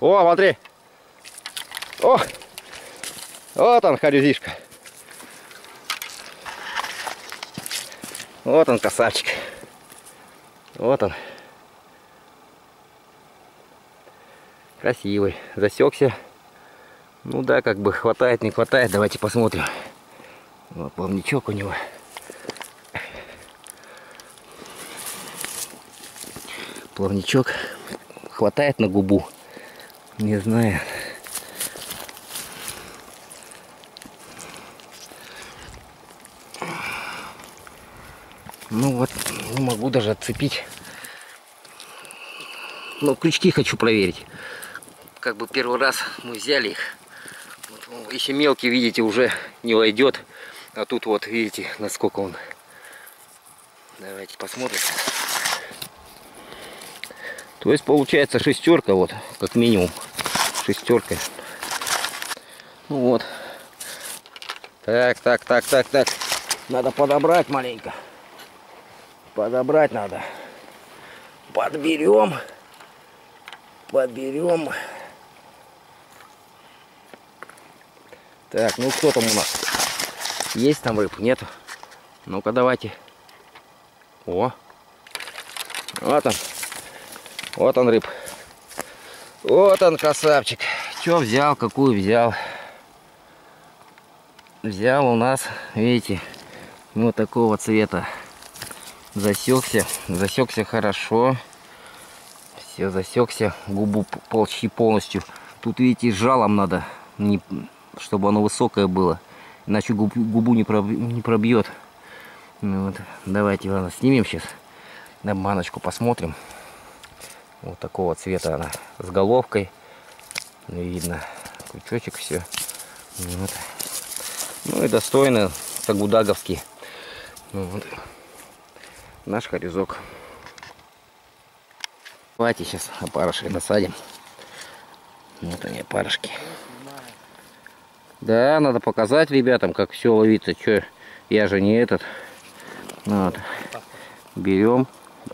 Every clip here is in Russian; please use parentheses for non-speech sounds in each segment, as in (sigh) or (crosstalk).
О, смотри. О, вот он, харюзишка. Вот он, красавчик. Вот он. Красивый. Засекся. Ну да, как бы хватает, не хватает. Давайте посмотрим. Вот плавничок у него. Плавничок хватает на губу. Не знаю. Ну вот, не могу даже отцепить. Ну, крючки хочу проверить. Как бы первый раз мы взяли их. Вот, ну, если мелкий, видите, уже не войдет. А тут вот, видите, насколько он. Давайте посмотрим. То есть получается шестерка, вот, как минимум. Шестерка. Ну вот. Так, так, так, так, так. Надо подобрать маленько. Подобрать надо. Подберем. Подберем. Так, ну кто там у нас? Есть там рыб? Нет? Ну-ка давайте. О. Вот он. Вот он рыб. Вот он красавчик. Че взял, какую взял? Взял у нас, видите, вот такого цвета. Засекся, засекся хорошо. Все, засекся. Губу полчи полностью. Тут, видите, жалом надо, не, чтобы оно высокое было. Иначе губ, губу не, проб, не пробьет. Ну, вот. Давайте, ладно, снимем сейчас. На баночку посмотрим. Вот такого цвета она с головкой. Видно крючочек все. Вот. Ну и достойно тагудаговский. Вот. Наш хорезок. Давайте сейчас опарыши насадим. Вот они, опарышки. Да, надо показать ребятам, как все ловится. Че, я же не этот. Вот. Берем.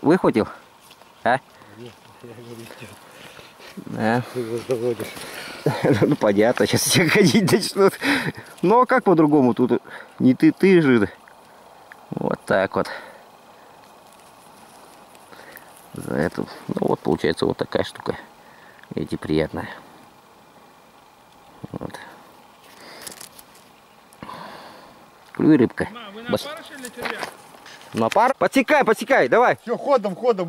Выхватил? А? Да. Ты его заводишь. (laughs) Ну понятно, сейчас все ходить начнут. Ну а как по-другому тут? Не ты, ты же. Вот так вот. За эту. Ну вот получается вот такая штука. Видите, приятная. Вот. Клюй рыбка. Ма, вы на Бас- опарыш или червяк? На пар? Подсекай, подсекай, давай. Все, ходом, ходом.